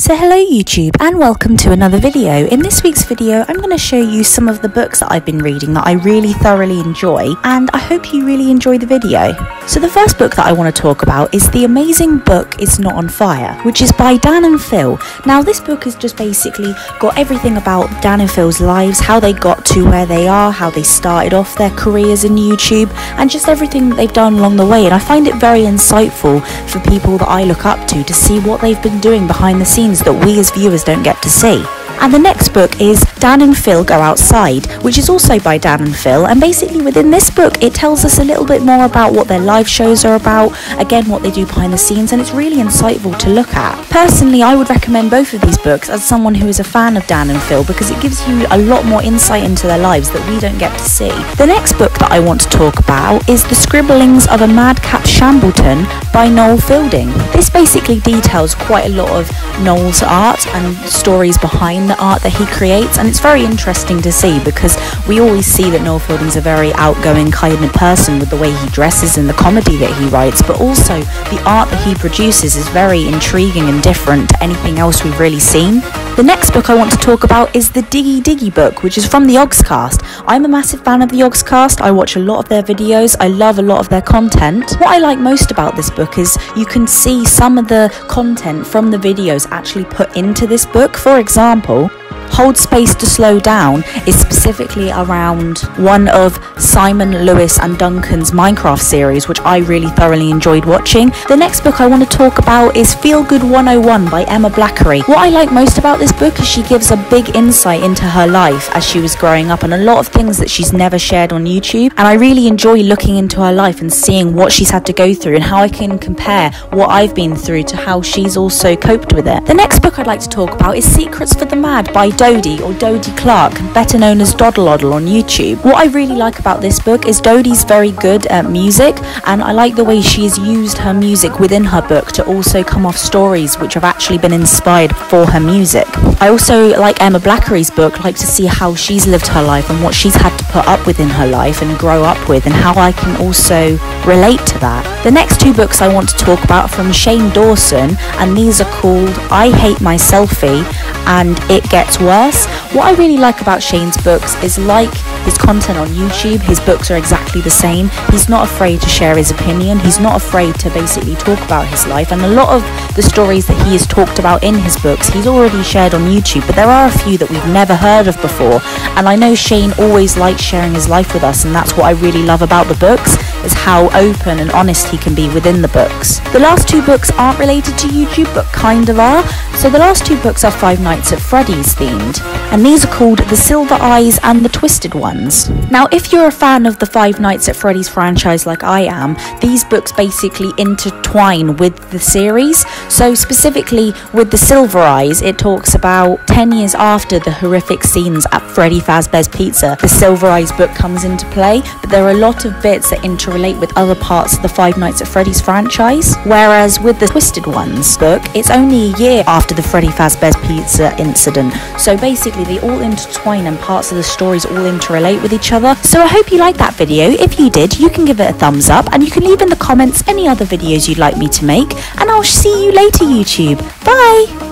So hello YouTube and welcome to another video. In this week's video I'm going to show you some of the books that I've been reading that I really thoroughly enjoy and I hope you really enjoy the video. So the first book that I want to talk about is the amazing book It's Not on Fire which is by Dan and Phil. Now this book has just basically got everything about Dan and Phil's lives, how they got to where they are, how they started off their careers in YouTube and just everything that they've done along the way and I find it very insightful for people that I look up to to see what they've been doing behind the scenes scenes that we as viewers don't get to see. And the next book is Dan and Phil Go Outside, which is also by Dan and Phil. And basically, within this book, it tells us a little bit more about what their live shows are about, again, what they do behind the scenes, and it's really insightful to look at. Personally, I would recommend both of these books as someone who is a fan of Dan and Phil because it gives you a lot more insight into their lives that we don't get to see. The next book that I want to talk about is The Scribblings of a Madcap Shambleton by Noel Fielding. This basically details quite a lot of Noel's art and stories behind the art that he creates, and it's very interesting to see because we always see that Noel Fielding's a very outgoing kind of person with the way he dresses and the comedy that he writes, but also the art that he produces is very intriguing and different to anything else we've really seen. The next book I want to talk about is the Diggy Diggy book, which is from the Yogscast. I'm a massive fan of the Yogscast. I watch a lot of their videos. I love a lot of their content. What I like most about this book is you can see some of the content from the videos actually put into this book. For example, Hold Space to Slow Down is specifically around one of Simon Lewis and Duncan's Minecraft series, which I really thoroughly enjoyed watching. The next book I want to talk about is Feel Good 101 by Emma Blackery. What I like most about this book is she gives a big insight into her life as she was growing up and a lot of things that she's never shared on YouTube. And I really enjoy looking into her life and seeing what she's had to go through and how I can compare what I've been through to how she's also coped with it. The next book I'd like to talk about is Secrets for the Mad by Dodie or Dodie Clark, better known as Doddle on YouTube. What I really like about this book is Dodie's very good at music, and I like the way she's used her music within her book to also come off stories which have actually been inspired for her music. I also like Emma Blackery's book, like to see how she's lived her life and what she's had to put up with in her life and grow up with, and how I can also relate to that. The next two books I want to talk about are from Shane Dawson, and these are called I Hate My Selfie and It Gets Worse. What I really like about Shane's books is like his content on YouTube, his books are exactly the same. He's not afraid to share his opinion, he's not afraid to basically talk about his life, and a lot of the stories that he has talked about in his books he's already shared on YouTube, but there are a few that we've never heard of before. And I know Shane always likes sharing his life with us, and that's what I really love about the books is how open and honest he can be within the books. The last two books aren't related to YouTube, but kind of are. So the last two books are Five Nights at Freddy's themed, and these are called The Silver Eyes and The Twisted Ones. Now, if you're a fan of the Five Nights at Freddy's franchise like I am, these books basically intertwine with the series. So, specifically with The Silver Eyes, it talks about 10 years after the horrific scenes at Freddy Fazbear's Pizza, the Silver Eyes book comes into play, but there are a lot of bits that interrelate with other parts of the Five Nights at Freddy's franchise. Whereas with the Twisted Ones book, it's only a year after the Freddy Fazbear's Pizza incident. So basically, they all intertwine and parts of the stories all interrelate with each other. So I hope you liked that video. If you did, you can give it a thumbs up and you can leave in the comments any other videos you'd like me to make. And I'll see you later, YouTube. Bye!